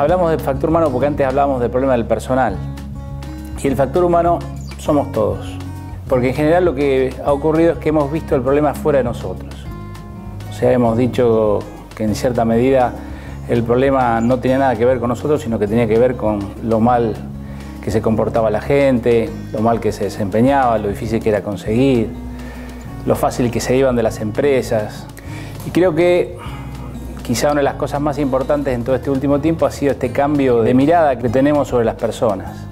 hablamos del factor humano porque antes hablábamos del problema del personal. Y el factor humano somos todos. Porque en general lo que ha ocurrido es que hemos visto el problema fuera de nosotros. O sea, hemos dicho que en cierta medida el problema no tenía nada que ver con nosotros, sino que tenía que ver con lo mal que se comportaba la gente, lo mal que se desempeñaba, lo difícil que era conseguir, lo fácil que se iban de las empresas. Y creo que quizá una de las cosas más importantes en todo este último tiempo ha sido este cambio de mirada que tenemos sobre las personas.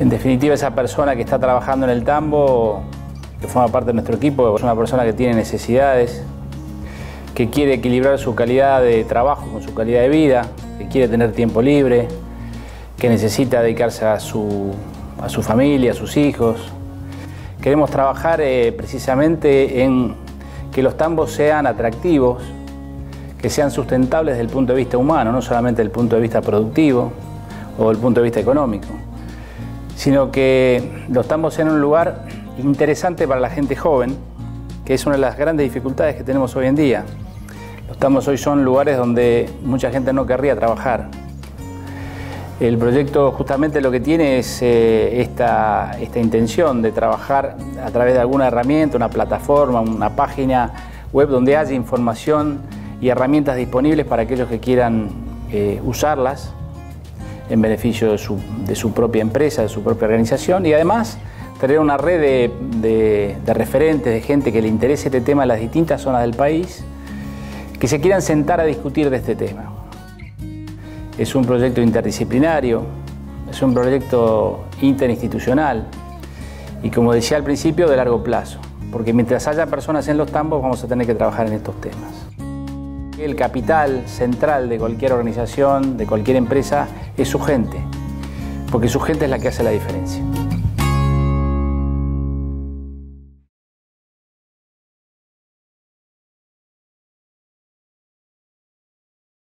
En definitiva, esa persona que está trabajando en el tambo, que forma parte de nuestro equipo, es una persona que tiene necesidades, que quiere equilibrar su calidad de trabajo con su calidad de vida, que quiere tener tiempo libre, que necesita dedicarse a su, familia, a sus hijos. Queremos trabajar eh, precisamente en que los tambos sean atractivos, que sean sustentables desde el punto de vista humano, no solamente desde el punto de vista productivo o del punto de vista económico, sino que los tambos sean un lugar interesante para la gente joven, que es una de las grandes dificultades que tenemos hoy en día. Los tambos hoy son lugares donde mucha gente no querría trabajar, el proyecto justamente lo que tiene es eh, esta, esta intención de trabajar a través de alguna herramienta, una plataforma, una página web donde haya información y herramientas disponibles para aquellos que quieran eh, usarlas en beneficio de su, de su, propia empresa, de su propia organización y además tener una red de, de referentes, de gente que le interese este tema en las distintas zonas del país, que se quieran sentar a discutir de este tema. Es un proyecto interdisciplinario, es un proyecto interinstitucional y como decía al principio, de largo plazo, porque mientras haya personas en los tambos vamos a tener que trabajar en estos temas. El capital central de cualquier organización, de cualquier empresa, es su gente, porque su gente es la que hace la diferencia.